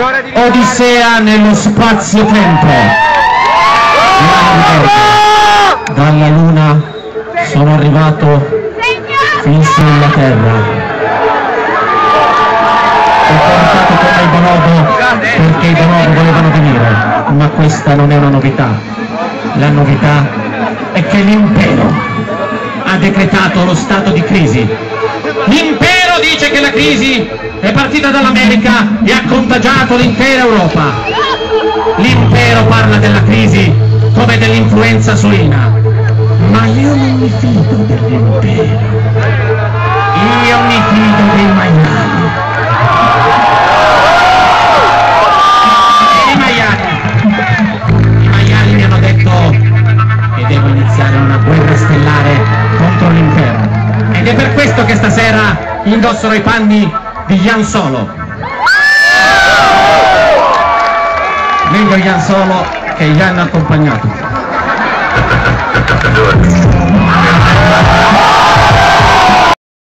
Odissea nello spazio-tempo. Dalla Luna sono arrivato fin sulla Terra. Ho portato con i bonobo perché i bonobo volevano venire, ma questa non è una novità. La novità è che l'impero ha decretato lo stato di crisi. L'impero dice che la crisi è partita dall'America e ha contagiato l'intera Europa. L'impero parla della crisi come dell'influenza suina. Ma io non mi fido dell'impero. Io mi fido dei maiali. I maiali. I maiali mi hanno detto che devo iniziare una guerra stellare contro l'impero. Ed è per questo che stasera indossero i panni di Jan Solo. Meglio Jan Solo che Jan accompagnato.